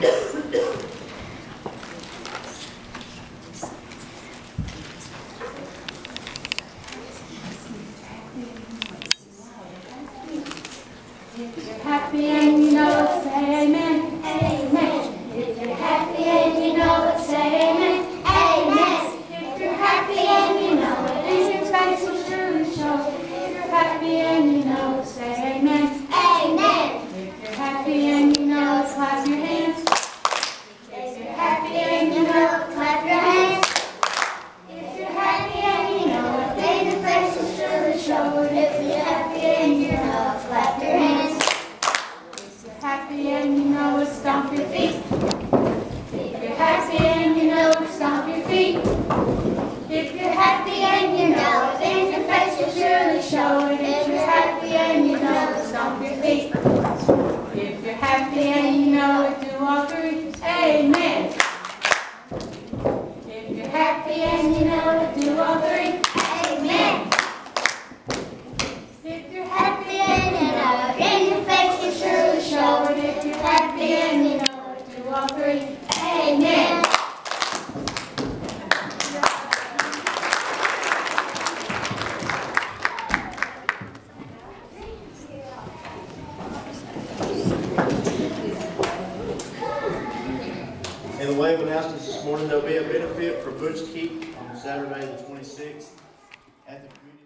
You're happy. If you're happy and you know In the way of announcements this morning, there'll be a benefit for Butch Keep on Saturday the 26th at the community.